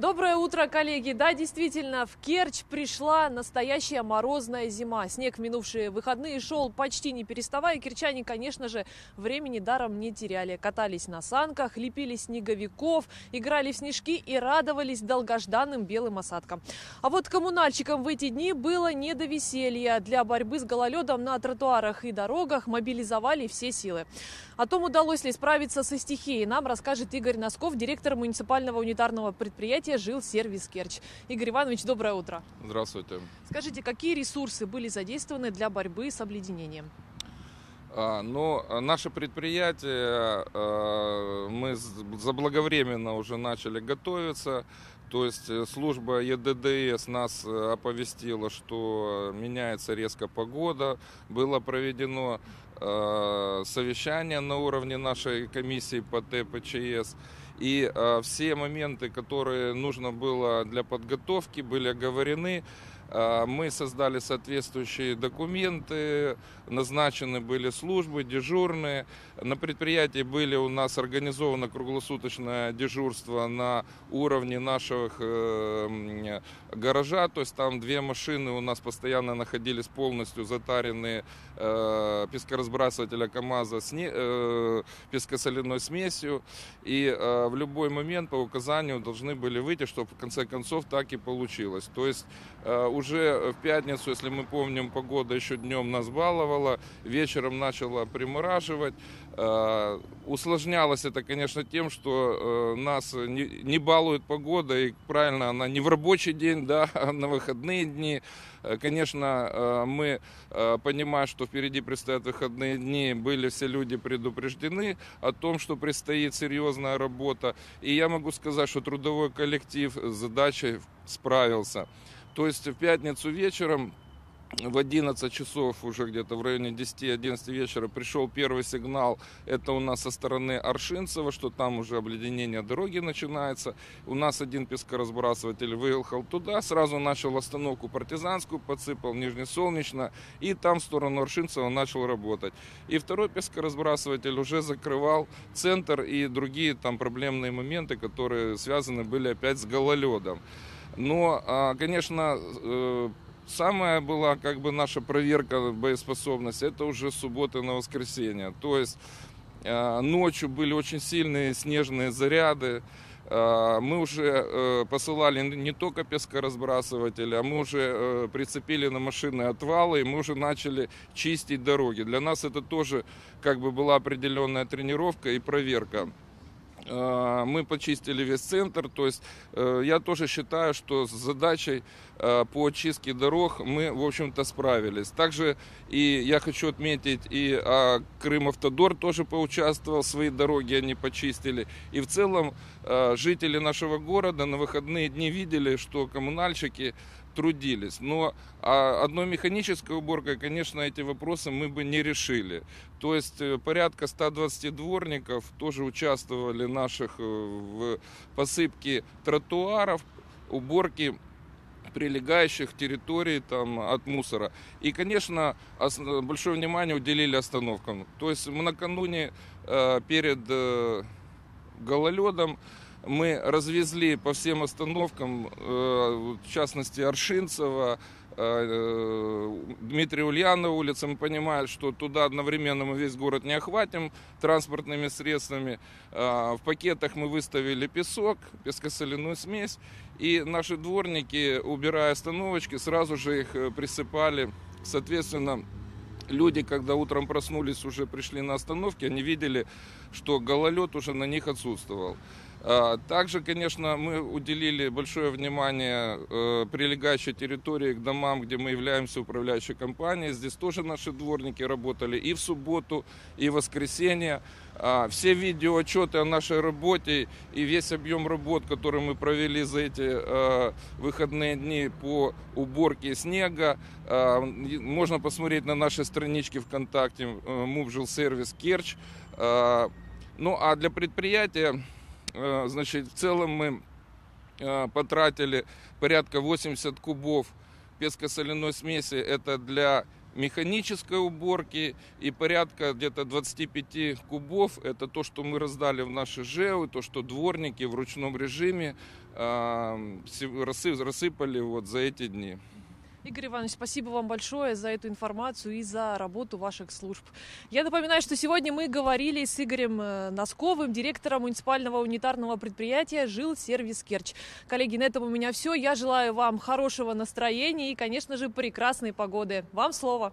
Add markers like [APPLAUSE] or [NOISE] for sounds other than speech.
Доброе утро, коллеги! Да, действительно, в Керчь пришла настоящая морозная зима. Снег в минувшие выходные шел почти не переставая. Керчане, конечно же, времени даром не теряли. Катались на санках, лепили снеговиков, играли в снежки и радовались долгожданным белым осадкам. А вот коммунальщикам в эти дни было не до веселья. Для борьбы с гололедом на тротуарах и дорогах мобилизовали все силы. О том, удалось ли справиться со стихией, нам расскажет Игорь Носков, директор муниципального унитарного предприятия «Жил сервис Керчь». Игорь Иванович, доброе утро. Здравствуйте. Скажите, какие ресурсы были задействованы для борьбы с обледенением? А, ну, наше предприятие, а, мы заблаговременно уже начали готовиться. То есть э, служба ЕДДС нас э, оповестила, что меняется резко погода. Было проведено Э, совещание на уровне нашей комиссии по ТПЧС. И э, все моменты, которые нужно было для подготовки, были оговорены. А, мы создали соответствующие документы, назначены были службы, дежурные. На предприятии были у нас организовано круглосуточное дежурство на уровне наших э, гаража. То есть там две машины у нас постоянно находились полностью затаренные э, пескоразбрасывателя КАМАЗа с э, пескосоляной смесью. И в любой момент по указанию должны были выйти, чтобы в конце концов так и получилось. То есть уже в пятницу, если мы помним, погода еще днем нас баловала, вечером начала примораживать. Э, усложнялось это, конечно, тем, что э, нас не балует погода, и правильно, она не в рабочий день, да, [LAUGHS] а на выходные дни. Э, конечно, мы, понимая, что впереди предстоят выходные дни, были все люди предупреждены о том, что предстоит серьезная работа. И я могу сказать, что трудовой коллектив с задачей справился. То есть в пятницу вечером в 11 часов, уже где-то в районе 10-11 вечера, пришел первый сигнал. Это у нас со стороны Аршинцева, что там уже обледенение дороги начинается. У нас один пескоразбрасыватель выехал туда, сразу начал остановку партизанскую, подсыпал Нижнесолнечно, и там в сторону Аршинцева начал работать. И второй пескоразбрасыватель уже закрывал центр и другие там проблемные моменты, которые связаны были опять с гололедом. Но, а, конечно, э, самая была как бы наша проверка боеспособности, это уже суббота на воскресенье. То есть а, ночью были очень сильные снежные заряды, а, мы уже э, посылали не только пескоразбрасыватели, а мы уже э, прицепили на машины отвалы, и мы уже начали чистить дороги. Для нас это тоже как бы была определенная тренировка и проверка. Э, мы почистили весь центр. То есть э, я тоже считаю, что с задачей э, по очистке дорог мы, в общем-то, справились. Также и я хочу отметить, и а, Крым Автодор тоже поучаствовал, свои дороги они почистили. И в целом жители нашего города на выходные дни видели, что коммунальщики трудились. Но а одной механической уборкой, конечно, эти вопросы мы бы не решили. То есть э, порядка 120 дворников тоже участвовали наших э, в посыпке тротуаров, уборке прилегающих территорий там, от мусора. И, конечно, большое внимание уделили остановкам. То есть мы накануне э, перед гололедом мы развезли по всем остановкам, э, в частности Аршинцева, э, Дмитрия Ульянова улица, мы понимаем, что туда одновременно мы весь город не охватим транспортными средствами. Э, в пакетах мы выставили песок, пескосоляную смесь, и наши дворники, убирая остановочки, сразу же их присыпали. Соответственно, люди, когда утром проснулись, уже пришли на остановки, они видели, что гололед уже на них отсутствовал. А, также, конечно, мы уделили большое внимание э, прилегающей территории к домам, где мы являемся управляющей компанией. Здесь тоже наши дворники работали и в субботу, и в воскресенье. А, все видеоотчеты о нашей работе и весь объем работ, который мы провели за эти э, выходные дни по уборке снега, э, можно посмотреть на нашей страничке ВКонтакте Move Сервис Керчь. Ну а для предприятия Э, значит, в целом мы э, потратили порядка 80 кубов пескосоляной смеси. Это для механической уборки и порядка где-то 25 кубов. Это то, что мы раздали в наши ЖЭУ, то, что дворники в ручном режиме рассыпали вот за эти дни. Игорь Иванович, спасибо вам большое за эту информацию и за работу ваших служб. Я напоминаю, что сегодня мы говорили с Игорем э, Носковым, директором муниципального унитарного предприятия «Жил сервис Керчь». Коллеги, на этом у меня все. Я желаю вам хорошего настроения и, конечно же, прекрасной погоды. Вам слово.